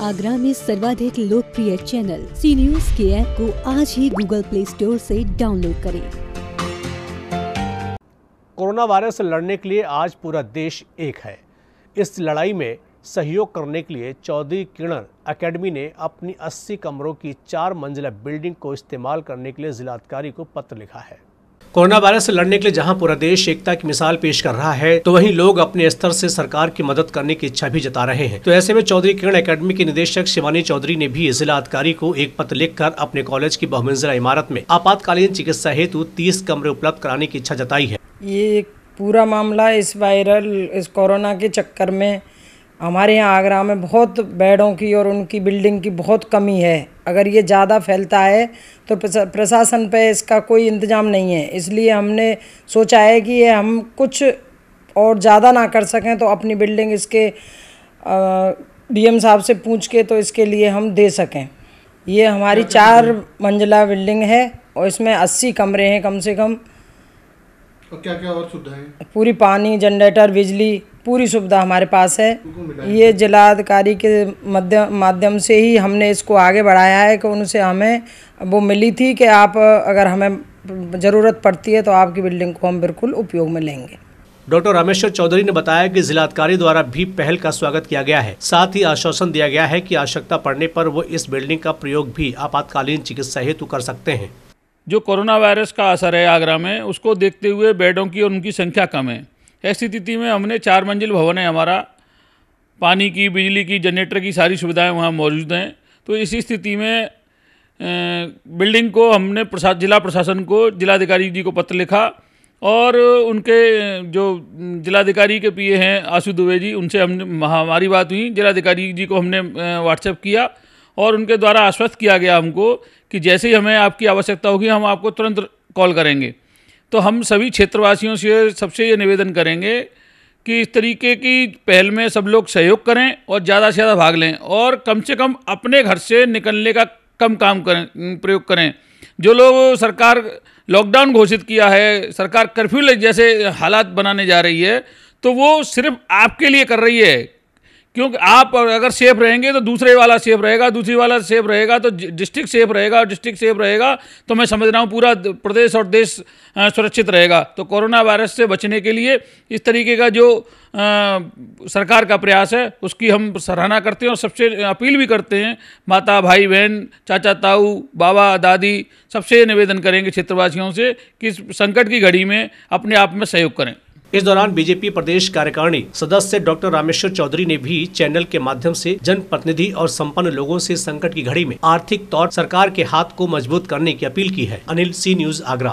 आगरा में सर्वाधिक लोकप्रिय चैनल सी न्यूज़ के ऐप को आज ही गूगल प्ले स्टोर से डाउनलोड करें। कोरोना वायरस से लड़ने के लिए आज पूरा देश एक है। इस लड़ाई में सहयोग करने के लिए चौधरी किरण एकेडमी ने अपनी 80 कमरों की चार मंजिला बिल्डिंग को इस्तेमाल करने के लिए जिलाधिकारी को पत्र लिखा है। कोरोना वायरस से लड़ने के लिए जहाँ पूरा देश एकता की मिसाल पेश कर रहा है तो वहीं लोग अपने स्तर से सरकार की मदद करने की इच्छा भी जता रहे हैं। तो ऐसे में चौधरी किरण एकेडमी के निदेशक शिवानी चौधरी ने भी जिला अधिकारी को एक पत्र लिखकर अपने कॉलेज की बहुमंजिला इमारत में आपातकालीन चिकित्सा हेतु तीस कमरे उपलब्ध कराने की इच्छा जताई है। ये पूरा मामला इस वायरल, इस कोरोना के चक्कर में हमारे यहाँ आगरा में बहुत बेडों की और उनकी बिल्डिंग की बहुत कमी है। अगर ये ज़्यादा फैलता है तो प्रशासन पे इसका कोई इंतज़ाम नहीं है। इसलिए हमने सोचा है कि ये हम कुछ और ज़्यादा ना कर सकें तो अपनी बिल्डिंग इसके डीएम साहब से पूछ के तो इसके लिए हम दे सकें। ये हमारी चार मंजिला बिल्डिंग है और इसमें अस्सी कमरे हैं कम से कम। और क्या क्या और सुविधाएँ? पूरी पानी जनरेटर बिजली पूरी सुविधा हमारे पास है। ये जिलाधिकारी के माध्यम माध्यम से ही हमने इसको आगे बढ़ाया है कि उनसे हमें वो मिली थी कि आप अगर हमें ज़रूरत पड़ती है तो आपकी बिल्डिंग को हम बिल्कुल उपयोग में लेंगे। डॉक्टर रामेश्वर चौधरी ने बताया कि जिलाधिकारी द्वारा भी पहल का स्वागत किया गया है। साथ ही आश्वासन दिया गया है कि आवश्यकता पड़ने पर वो इस बिल्डिंग का प्रयोग भी आपातकालीन चिकित्सा हेतु कर सकते हैं। जो कोरोना वायरस का असर है आगरा में उसको देखते हुए बेडों की और उनकी संख्या कम है। ऐसी स्थिति में हमने चार मंजिल भवन है हमारा। पानी की, बिजली की, जनरेटर की सारी सुविधाएँ वहाँ मौजूद हैं। तो इसी स्थिति में बिल्डिंग को हमने प्रशा जिला प्रशासन को, जिलाधिकारी जी को पत्र लिखा और उनके, जो जिलाधिकारी के पीए हैं, आशु दुबे जी, उनसे हमने हमारी बात हुई, जिलाधिकारी जी को हमने व्हाट्सएप किया और उनके द्वारा आश्वस्त किया गया हमको कि जैसे ही हमें आपकी आवश्यकता होगी, हम आपको तुरंत कॉल करेंगे। तो हम सभी क्षेत्रवासियों से सबसे ये निवेदन करेंगे कि इस तरीके की पहल में सब लोग सहयोग करें और ज़्यादा से ज़्यादा भाग लें और कम से कम अपने घर से निकलने का कम काम करें प्रयोग करें। जो लोग सरकार लॉकडाउन घोषित किया है, सरकार कर्फ्यू जैसे हालात बनाने जा रही है तो वो सिर्फ़ आपके लिए कर रही है। क्योंकि आप अगर सेफ़ रहेंगे तो दूसरे वाला सेफ़ रहेगा दूसरी वाला सेफ़ रहेगा तो डिस्ट्रिक्ट सेफ़ रहेगा डिस्ट्रिक्ट सेफ़ रहेगा तो मैं समझ रहा हूँ पूरा प्रदेश और देश सुरक्षित रहेगा। तो कोरोना वायरस से बचने के लिए इस तरीके का जो आ, सरकार का प्रयास है उसकी हम सराहना करते हैं और सबसे अपील भी करते हैं माता भाई बहन चाचा ताऊ बाबा दादी सबसे निवेदन करेंगे क्षेत्रवासियों से कि संकट की घड़ी में अपने आप में सहयोग करें। इस दौरान बीजेपी प्रदेश कार्यकारिणी सदस्य डॉक्टर रामेश्वर चौधरी ने भी चैनल के माध्यम से जनप्रतिनिधि और संपन्न लोगों से संकट की घड़ी में आर्थिक तौर सरकार के हाथ को मज़बूत करने की अपील की है। Anil, C news, Agra.